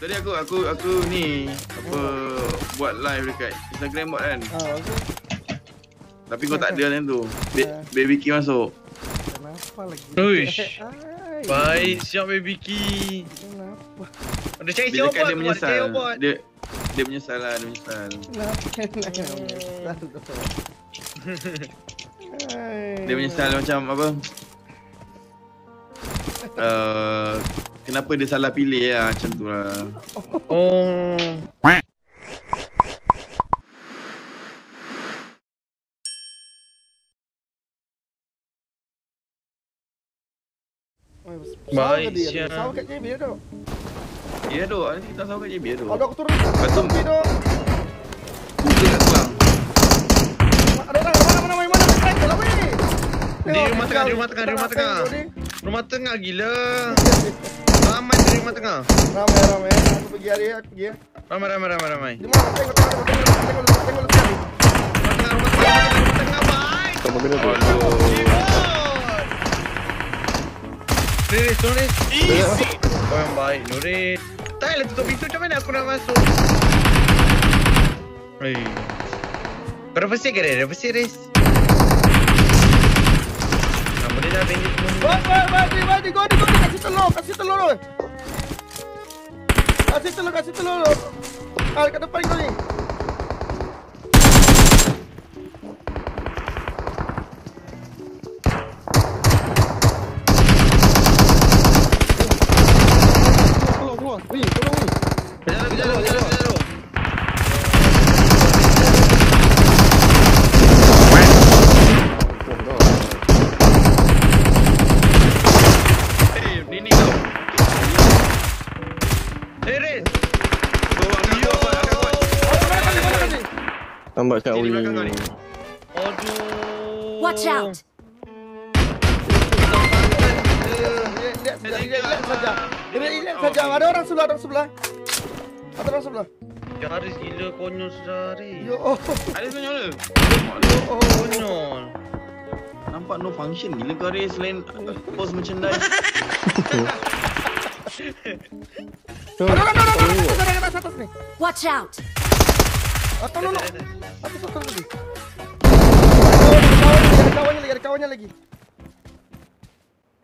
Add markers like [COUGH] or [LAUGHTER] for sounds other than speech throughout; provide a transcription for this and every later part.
Tadi aku aku aku ni apa buat live dekat Instagram bot kan. Ah, okey. Tapi kau tak ada time tu. Ba- Ah. baby Kim masuk. Kenapa lagi? Uish. Ai, Baik, siap baby Ki. Kenapa? Ada cari Dia siapa dia menyesal. Dia Dia dia menyesal lah, dia menyesal. Kenapa? Kenapa? Ai. Dia menyesal macam apa? Uh, kenapa dia salah pilih lah macam tu lah. Oh. Oi, Baik. Sawah kat JB tu. Ya dok, nanti kita tahu kat JB dok. Ada aku turun. Betul. JB tu. Kuda kat. Ada orang mana mana mana mana lah weh. Di rumah tengah, di rumah tengah, di rumah tengah. Rumah tengah gila. Ramai di rumah tengah. Ramai ramai. Aku pergi hari aku pergi. Ramai ramai ramai ramai. Di mana tengok tengok tengok tengok tengok tengok sekali. Rumah tengah, rumah tengah, rumah tengah baik. Tak apa kena tu. Aduh. Nuris, Nuris. Easy. Kau yang baik, Nuris. Tak lah tutup pintu macam mana aku nak masuk. Hei. Kau dah bersih ke dia? Dah bersih, Riz? Nama dia dah bandit semua. Wah wah wah di wah di go di go di kasih telur kasih telur oi. Kasih telur kasih telur. Ah kat depan kau ni. Kat Uli. belakang kau ni. Aduh. Watch out! Saja, saja. Ada orang sebelah, ada orang sebelah. Ada orang sebelah. Riz gila konyol sudah, Riz. Yo, oh, Ada senyum le. oh, Konyol. Nampak no function gila kau selain post merchandise. Ada orang, ada orang, ada orang, ada orang atas atas ni. Watch out! Ah, tolong, tolong. Apa satu lagi? Ada kawannya lagi, ada kawannya lagi.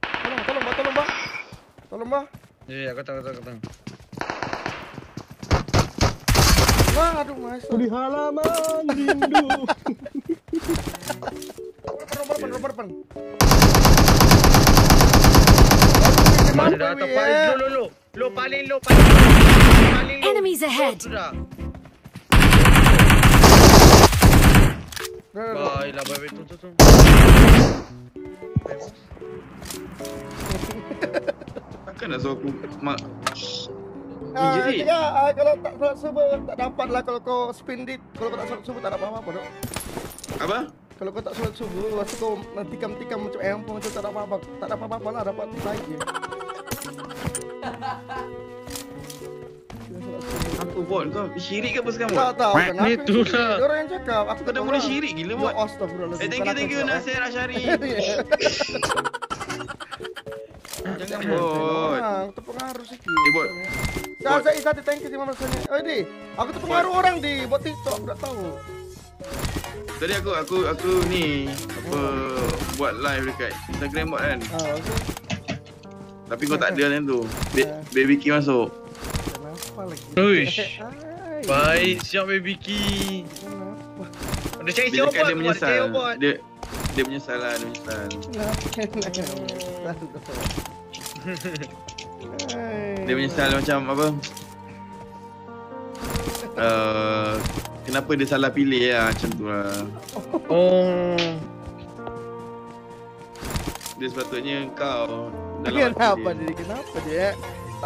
Tolong, tolong, bah, tolong, bah. Tolong, bah. Ya, ya, kata, kata, kata. Wah, aduh, mas. Di halaman rindu. Depan, depan, depan, depan. Masih dah atas paling low, low, low. Low, paling low, paling low. Paling low. Enemies ahead. Dah, dah. Baiklah, baik, tu, tu, tu. Takkan nak suruh aku mak Ah, ya, ah, kalau tak salat subuh tak dapat lah kalau kau spin dit. Kalau kau tak salat subuh tak dapat apa-apa dok. apa? Kalau kau tak salat subuh, lepas tu kau nak tikam-tikam macam ayam pun macam tak dapat apa-apa. Tak dapat apa-apa lah, dapat je. Aku bot kau syirik ke apa sekarang Tak bot? tahu kenapa. Ni tu lah. Dia Orang yang cakap, aku Kau dah mula syirik gila bot. Ya astagfirullahaladzim. Eh thank you thank you aku Nasir [LAUGHS] eh. Jangan bot. Orang terpengaruh sikit. Eh, bot. Saya saya tadi thank you terima kasih. Oh di, aku terpengaruh orang di buat TikTok aku tak tahu. Tadi aku aku aku ni apa buat live dekat Instagram bot kan. Ah, okey. Tapi kau tak ada time tu. Ba- baby Kim masuk. Kenapa lagi? Uish. Ai, Baik, siap baby Ki. Kenapa? Ada cari Dia siapa cakap dia menyesal. Dia dia menyesal lah, dia menyesal. Kenapa? Dia menyesal macam apa? Uh, kenapa dia salah pilih lah macam tu lah. Oh. Dia sepatutnya kau dalam Kenapa dia. dia? Kenapa dia?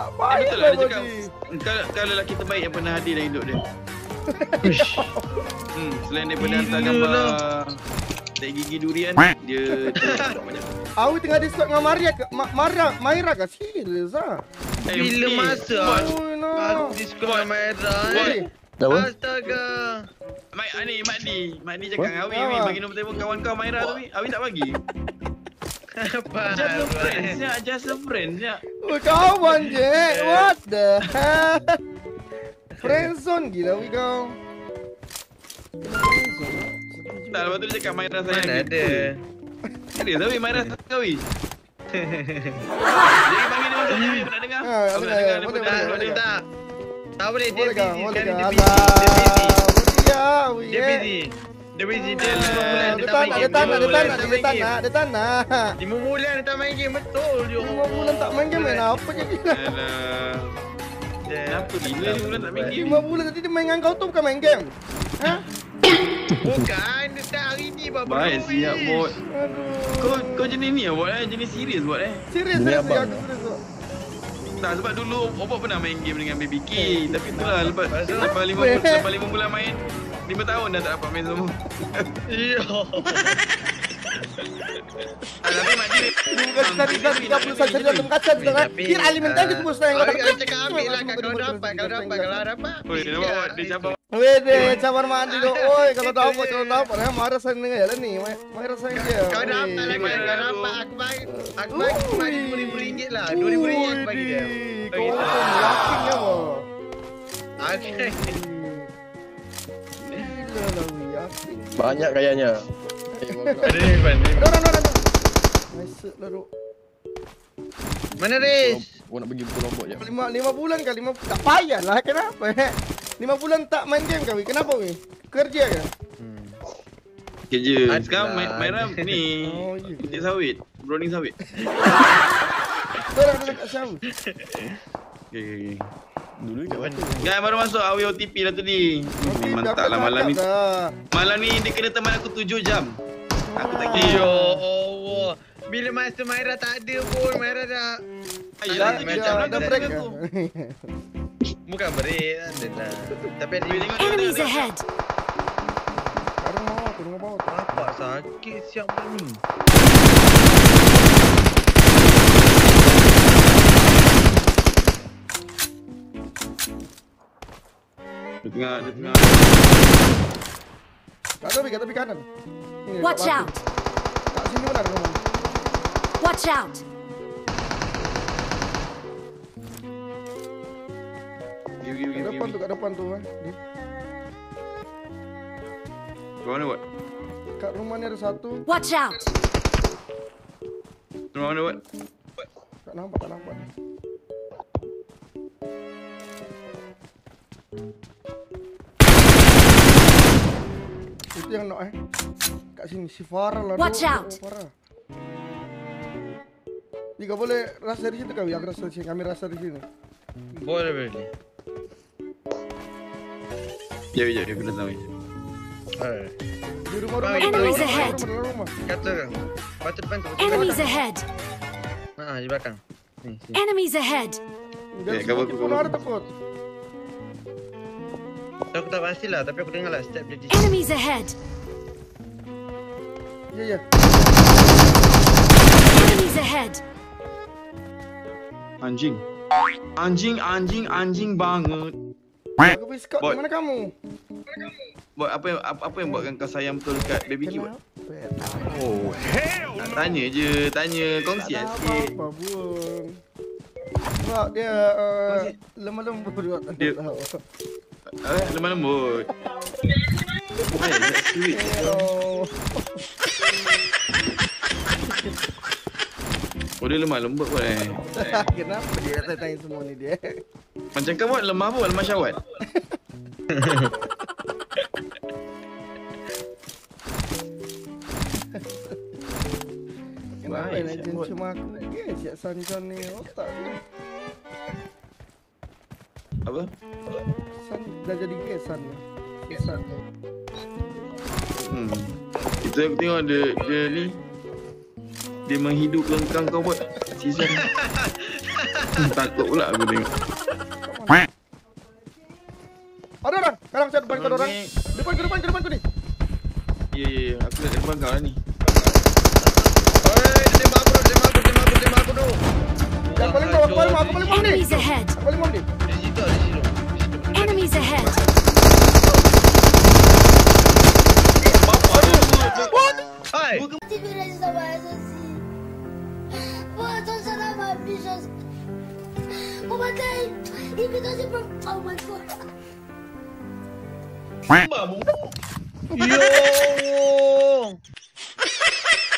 Tak Eh, baik lah lah dia cakap Bodi. kau, kau lelaki terbaik yang pernah hadir dalam hidup dia. [LAUGHS] Hmm, selain daripada hantar gambar lah. tak gigi durian, dia [LAUGHS] tak banyak. Awi tengah discord dengan Maria ke? Ma Mara, Maira ke? Serius ah? Eh, Bila ni, masa Oh no. Aku diskon dengan Bodi. eh. Astaga. Mak ah, ni, Mak Di. Mak Di cakap dengan Awi? Awi bagi nombor telefon kawan kau Maira tu. Awi. Awi tak bagi. Apa? Just a friend, ya. Just a friend, ya. Oh, kawan je. What the hell? [LAUGHS] Friendzone gila we. Friendzone. Tak, lepas tu dia cakap Maira sayang. Mana ada? Serius tapi Maira sayang kau, Wish. Jadi panggil dia masuk Jawi, aku nak dengar. Ha, Aku nak boleh, dengar, dia boleh, nak boleh, dengar. tak. Tak boleh, dia Boleh busy boleh sekarang. kau. Dia busy, dia busy. Dia busy. Dia busy, dia Dia dia tak nak, dia game. tak nak, dia tak Lima bulan nak, tak dia main tak game. nak, dia tak nak. Lima bulan dia tak main game, betul. Lima Allah. bulan tak main game, main apa jadi? Alah. Dia- Kenapa bila dia bulan tak main game? Lima bulan tadi dia main dengan kau tu bukan main game. Ha? Bukan, dia tak hari ni baru Baik, dulu, siap, bot. Kau kau jenis ni ya, bot eh? Jenis serius, bot eh? Serius, serius, aku serius. Tak, sebab dulu Obot pernah main game dengan Baby K. Tapi itulah, lepas, Pasal lepas, lima, lepas lima bulan main, lima tahun dah tak dapat main semua. Ya. Ah, tapi Mak. Dia bukan cari dan 30 saja dalam kaca tu kan. Tapi, Kira alimentan ah, dia tembus sayang kau Aku dapat. cakap ambil lah kalau dapat, kalau dapat, kalau dapat. Oi, nampak Bot? Dia cabar. Weh deh, cabar mandi tu. Oi, kalau dapat, kalau dapat, eh, marah saya dengan ya ni. Marah saya dia. Kau dapat lah, Weh. kau dapat. Aku bagi, aku bagi cuma RM2,000 lah. RM2,000 aku bagi dia. Kau pun yakin ya. Okay. Banyak kau- Ada ni, Pan. Ada orang, ada orang. Nice lah, Dok. Mana Riz? Kau nak pergi pukul lombok je. Lima, lima bulan kah? Lima, tak payah lah. Kenapa? eh? Lima bulan tak main game kah, weh? Kenapa, weh? Kerja ke? Kerja. Adalah. Sekarang Ma- Maira ni... [LAUGHS] Oh, ya. Petik sawit. Browning sawit. Kau dah dekat siapa? [LAUGHS] Okay, okay, okay. Dulu kat mana? Guys, baru masuk awi OTP lah tadi. Mantap dah lah malam ni. dah. Malam ni dia kena teman aku 7 jam. Aku tak kira. Ya Allah. Bila masa Maira tak ada pun, Maira dah... Ay, Dah, dah, macam dah, lah dah dah break aku. Bukan ada lah. Tapi ada tengok, Enemies ahead! Sekarang mau, tunggu bawah. Bapak sakit siap ni. Dia tengah, dia tengah. Kat tepi, kat tepi kanan. Ni, kat Watch out! Kat sini benar kamu. Watch out! Give, give, Kat depan tu, kat depan tu. Eh. Kau mana buat? Kat rumah ni ada satu. Watch out! Rumah mana buat? Tak nampak, tak nampak. ni. Yang nak eh. Kat sini si Farah lah. Watch tu. out. Farah. Ni kau boleh rasa dari situ kau? Aku rasa dari sini. Kami rasa dari sini. Boleh boleh. Jap, aku datang. weh. Eh, Di rumah-rumah. Enemies dalam rumah, ahead. rumah. Kata kan. Batu depan tu. Enemies ahead! Ha, di belakang. Enemies ahead! Dari Eh, kau- sini takut. Aku tak pasti lah, tapi aku dengar lah step dia di Enemies ahead! Ya, ya. Enemies ahead! Anjing. Anjing, anjing, anjing banget. Aku pergi scout Boy. di mana kamu? Buat apa yang apa, apa yang buatkan kau sayang betul dekat baby? Kenapa? Oh, Tak tanya je, tanya kongsi Tak ada sikit. apa-apa pun. Sebab dia uh, lemah lembut buat tak Dia- tahu. Eh, lemah lembut. Eh, sweet. Oh. Dia lemah lembut buat eh. [LAUGHS] Kenapa dia kata tanya semua ni dia? Macam kau buat lemah pun, lemah syawat. [LAUGHS] Kenapa Baik, nak siap, jencum aku? Dia siap sanjon ni otak ni. Apa? San dah jadi kesan ni. Kesan. Hmm. Itu aku tengok dia, dia ni dia menghidupkan kau kau buat season. Hmm, Takut pula aku tengok. Ada orang. Sekarang saya depan kau orang. Depan ke depan ke depan tu ni. Ya, ya, ya. Aku dah depan kau lah ni. Oi, dia tembak aku tu, tembak aku, tembak aku, tembak aku tu. Yang paling bawah, aku paling bawah, aku paling bawah ni. Enemies ahead! Aku paling bawah ni. Okay. My god. Yo! [LAUGHS]